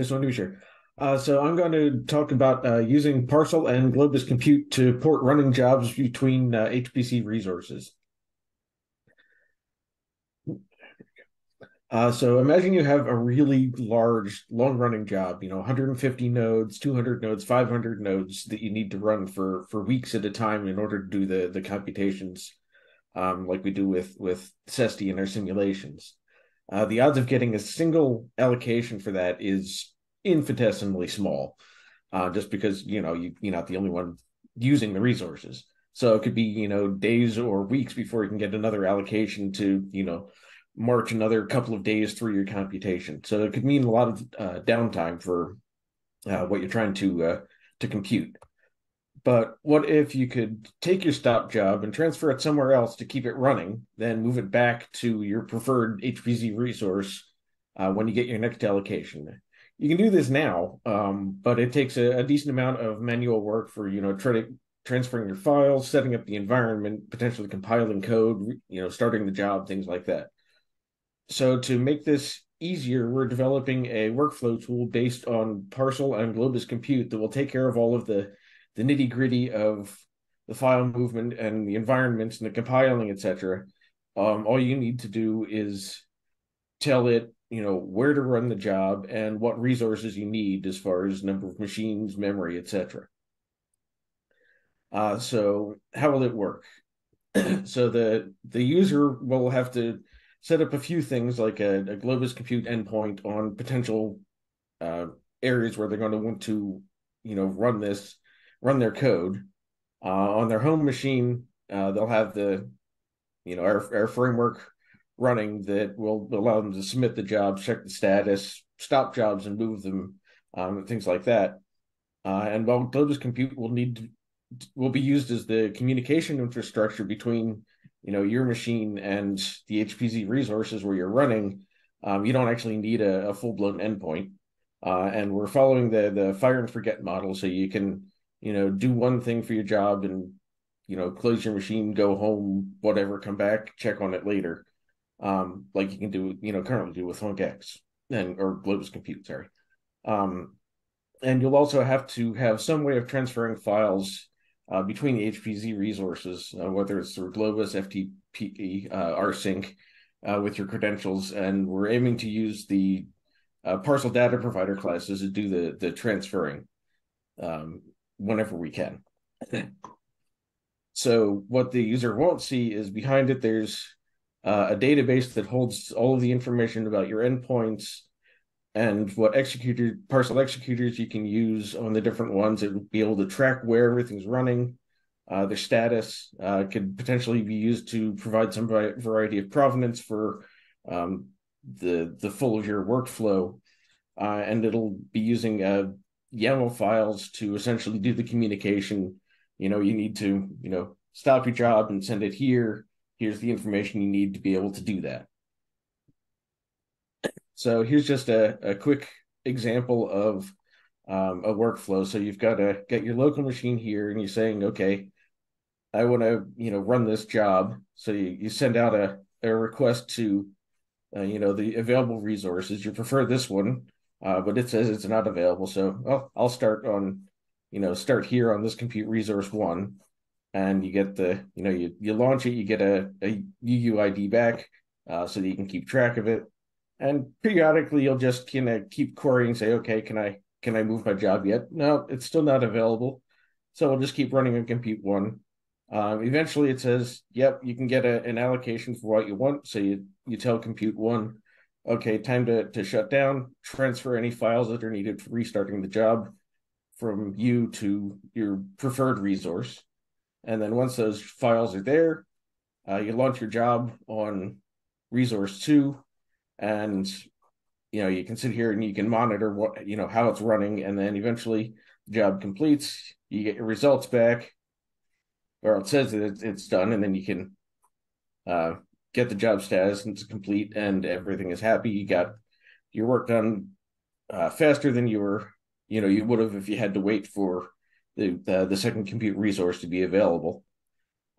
Just want to be sure. Uh, so I'm going to talk about uh, using Parsl and Globus Compute to port running jobs between uh, HPC resources. Uh, so imagine you have a really large, long-running job. You know, 150 nodes, 200 nodes, 500 nodes that you need to run for for weeks at a time in order to do the the computations, um, like we do with with SESTI in our simulations. Uh, the odds of getting a single allocation for that is infinitesimally small, uh, just because you know you, you're not the only one using the resources. So it could be you know days or weeks before you can get another allocation to you know march another couple of days through your computation. So it could mean a lot of uh, downtime for uh, what you're trying to uh, to compute. But what if you could take your stop job and transfer it somewhere else to keep it running, then move it back to your preferred HPC resource uh, when you get your next allocation? You can do this now, um, but it takes a, a, decent amount of manual work for you know tra- transferring your files, setting up the environment, potentially compiling code, you know, starting the job, things like that. So to make this easier, we're developing a workflow tool based on Parsl and Globus Compute that will take care of all of the the nitty gritty of the file movement and the environments and the compiling, etc. Um, all you need to do is tell it, you know, where to run the job and what resources you need as far as number of machines, memory, etc. Uh, so how will it work? so the the user will have to set up a few things like a, a Globus Compute endpoint on potential uh, areas where they're going to want to, you know, run this, run their code. Uh, on their home machine, uh, they'll have the, you know, our, our framework running that will allow them to submit the jobs, check the status, stop jobs, and move them, um, things like that. Uh, and while Globus Compute will need to, will be used as the communication infrastructure between you know your machine and the HPC resources where you're running, um, you don't actually need a, a full blown endpoint. Uh, and we're following the the fire and forget model, so you can you know do one thing for your job and you know close your machine, go home, whatever, come back, check on it later, um, like you can do you know currently do with funcX and or Globus Compute, sorry. Um, and you'll also have to have some way of transferring files uh, between the HPC resources, uh, whether it's through Globus, FTP, uh, rsync, uh, with your credentials, and we're aiming to use the uh, Parsl data provider classes to do the the transferring. Um, whenever we can. so what the user won't see is behind it there's uh, a database that holds all of the information about your endpoints and what executor Parsl executors you can use on the different ones. It would be able to track where everything's running, uh, their status uh, could potentially be used to provide some variety of provenance for um, the the full of your workflow, uh, and it'll be using uh, YAML files to essentially do the communication. You know, you need to you know stop your job and send it here. Here's the information you need to be able to do that. So here's just a, a quick example of um, a workflow. So you've got to get your local machine here, and you're saying, okay, I want to, you know, run this job. So you, you send out a, a request to, uh, you know, the available resources. You prefer this one, uh, but it says it's not available. So oh, I'll start on, you know, start here on this compute resource one, and you get the, you know, you you launch it, you get a, a UUID back, uh, so that you can keep track of it. And periodically you'll just kind of keep querying say okay can i can i move my job yet? No it's still not available. So we'll just keep running on compute one. Um, eventually it says yep you can get a, an allocation for what you want. So you you tell compute one okay time to, to shut down transfer any files that are needed for restarting the job from you to your preferred resource. And then once those files are there uh, you launch your job on resource two. And you know you can sit here and you can monitor what you know how it's running. And then eventually the job completes you get your results back or it says that it's done. And then you can uh, get the job status and it's complete and everything is happy. You got your work done uh, faster than you were, you know, you would have if you had to wait for the the, the second compute resource to be available,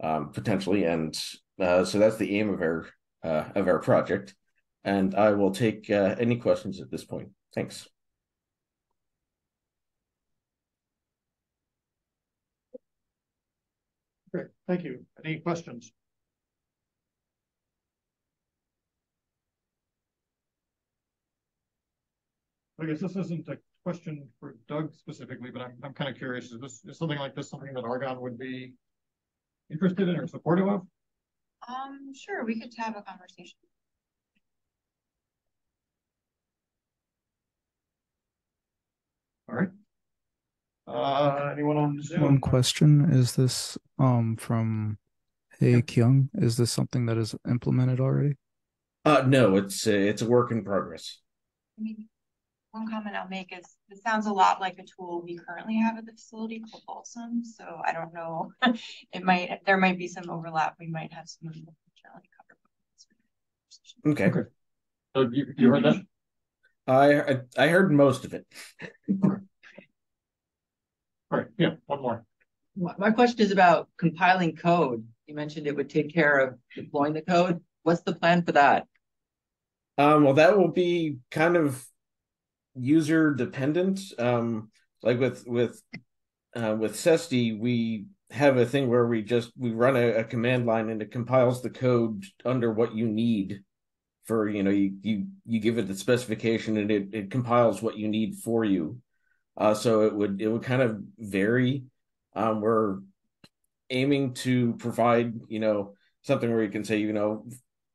um, potentially. And uh, so that's the aim of our uh, of our project. And I will take uh, any questions at this point. Thanks. Great, thank you. Any questions? I guess this isn't a question for Doug specifically, but I'm, I'm kind of curious, is this, is something like this something that Argonne would be interested in or supportive of? Um, sure, we could have a conversation. All right. Uh, anyone on Zoom? One question, is this um from Hey Yeah. Kyung? Is this something that is implemented already? Uh, no, it's a, it's a work in progress. I mean, one comment I'll make is, this sounds a lot like a tool we currently have at the facility called Balsam, so I don't know. It might, there might be some overlap, we might have some of the functionality covered. Okay, Okay. So you, you heard that? I I, I heard most of it. All right, yeah, one more. My, my question is about compiling code. You mentioned it would take care of deploying the code. What's the plan for that? Um, well, that will be kind of user dependent. Um, like with with uh, with Sesti, we have a thing where we just we run a, a command line and it compiles the code under what you need. For you know, you you you give it the specification and it it compiles what you need for you. Uh, so it would it would kind of vary. Um, we're aiming to provide you know something where you can say you know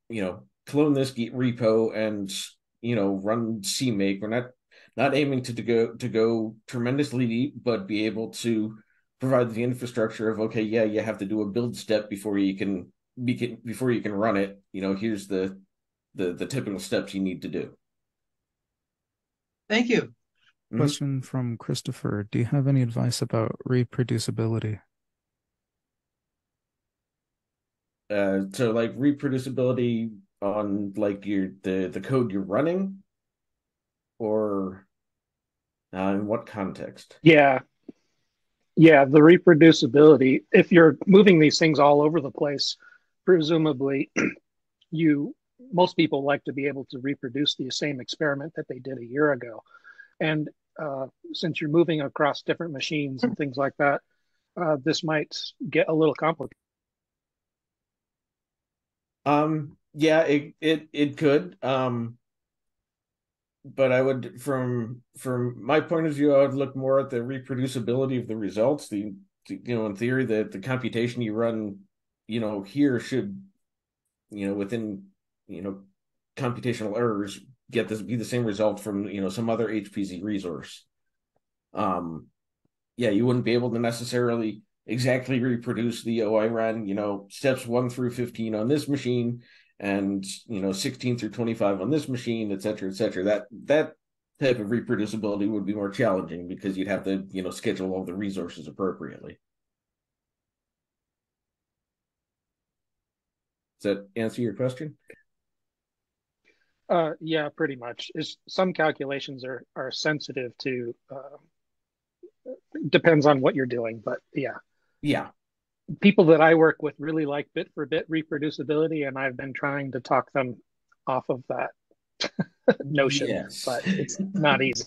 you know clone this repo and you know run CMake. We're not not aiming to, to go to go tremendously deep, but be able to provide the infrastructure of okay, yeah, you have to do a build step before you can be before you can run it. You know, here's the the the typical steps you need to do. Thank you. Mhm. Question from Christopher. Do you have any advice about reproducibility? Uh, so like reproducibility on like your the the code you're running, or uh, in what context? Yeah. Yeah, the reproducibility. If you're moving these things all over the place, presumably you most people like to be able to reproduce the same experiment that they did a year ago. And uh, since you're moving across different machines and things like that, uh, this might get a little complicated. Um, yeah, it it it could. Um, but I would from from my point of view, I would look more at the reproducibility of the results. The, you know, in theory, that the computation you run, you know, here should, you know, within you know, computational errors get this be the same result from you know some other HPC resource. Um, yeah, you wouldn't be able to necessarily exactly reproduce the oh I ran you know steps one through fifteen on this machine and you know 16 through 25 on this machine et cetera et cetera that that type of reproducibility would be more challenging because you'd have to you know schedule all the resources appropriately does that answer your question Uh, yeah, pretty much. Is some calculations are are sensitive to uh, depends on what you're doing, but yeah. yeah people that I work with really like bit for bit reproducibility, and I've been trying to talk them off of that notion, Yes. but it's not easy.